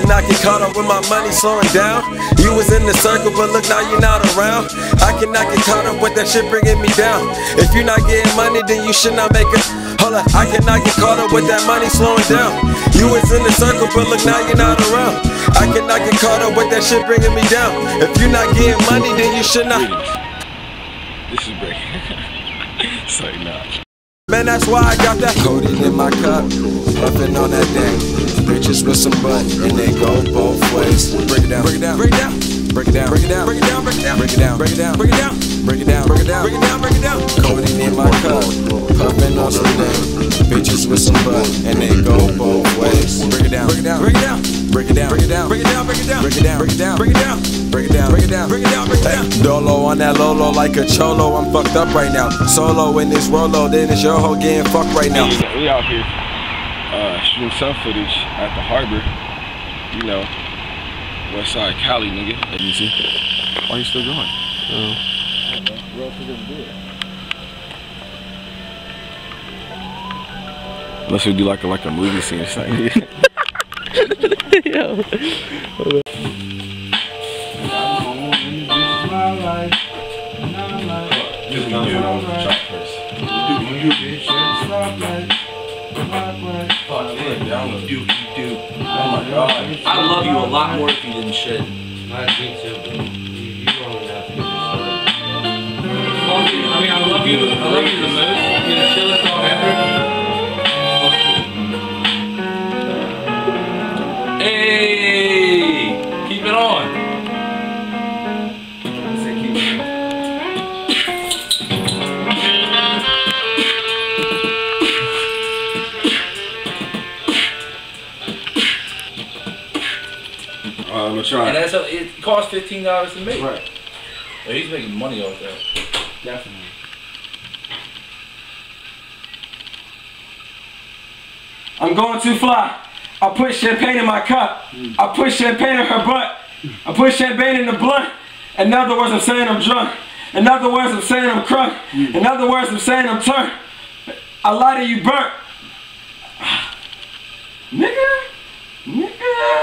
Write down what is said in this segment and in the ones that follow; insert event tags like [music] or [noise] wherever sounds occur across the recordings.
cannot get caught up with my money slowing down. You was in the circle, but look now you're not around. I cannot get caught up with that shit bringing me down. If you're not getting money, then you should not make it. Hold up, I cannot get caught up with that money slowing down. You was in the circle, but look now you're not around. I cannot get caught up with that shit bringing me down. If you're not getting money, then you should not. This is breaking. [laughs] it's like, nah. Man, that's why I got that codeine in my cup, puffin' on that thing. Bitches with some butt, and they go both ways. Break it down, break it down, break it down, break it down, break it down, break it down, break it down, break it down, break it down, break it down, break it down, break it down, break it down, break it down. Codeine in my cup, puffin' on some thing. Bitches with some butt, and they go both ways. Break it down, break it down, break it down. Break it down, break it down, break it down, break it down, break it down, break it down, break it down, break it down, break it down, break it down, break it down. Dolo on that Lolo like a cholo, I'm fucked up right now. Solo in this Rolo, then it's your hoe getting fucked right now. We out here uh, shooting some footage at the harbor. You know, West Side Cali, nigga. As you see. Why are you still going? Uh, Where else we gonna do it? Unless we do like a like a movie scene or something. [laughs] Yo. Oh, man, you do, you do. Oh my god. I love you a lot more if you didn't shit. I do too, bro. I mean, I love you. I love you the most. You know, chill I'm gonna try. And that's a, it costs fifteen dollars to make. Right. So he's making money off that. Definitely. I'm going too fly. I put champagne in my cup. I put champagne in her butt. I put champagne in the blunt. In other words, I'm saying I'm drunk. In other words, I'm saying I'm crunk. Mm. In other words, I'm saying I'm turned. A lot of you burnt. [sighs] Nigga. Nigga.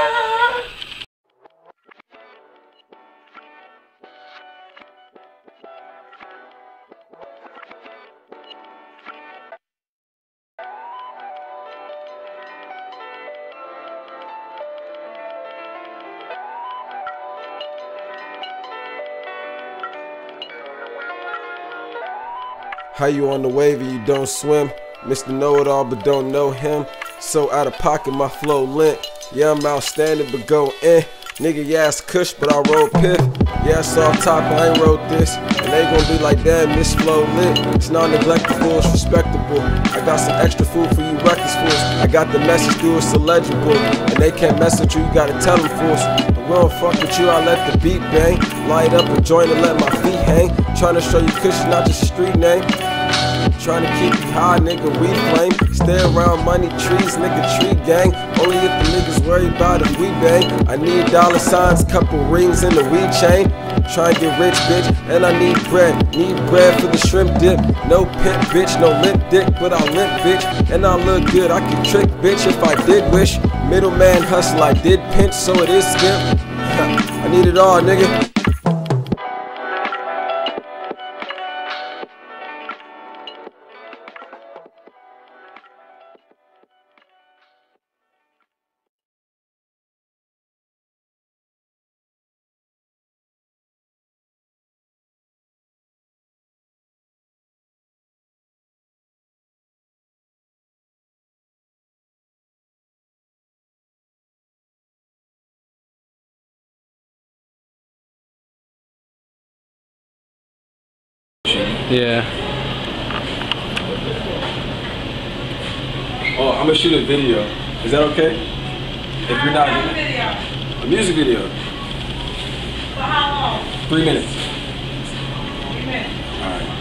How you on the wave and you don't swim? Mr. Know It All but don't know him. So out of pocket, my flow lit. Yeah, I'm outstanding, but go in. Nigga, yeah, it's Kush, but I roll piff. Yeah, it's off top, I ain't wrote this. And they gon' be like, damn, this flow lit. It's not neglectable, it's respectable. I got some extra food for you records fools. I got the message through, it's illegible. And they can't message you, you gotta tell them fools. But we don't fuck with you, I let the beat bang. Light up a joint and let my feet hang. Tryna show you Kush, not just a street name. Trying to keep you high, nigga, we flame. Stay around money trees, nigga, tree gang. Only if the niggas worry about if we bang. I need dollar signs, couple rings in the weed chain. Try and get rich, bitch, and I need bread. Need bread for the shrimp dip. No pimp, bitch, no limp dick, but I limp, bitch. And I look good, I can trick, bitch, if I did wish. Middleman hustle, I did pinch, so it is skip. [laughs] I need it all, nigga. Yeah. Oh, I'm gonna shoot a video. Is that okay? If you're not. A video. A music video. For how long? Three minutes. Three minutes. All right.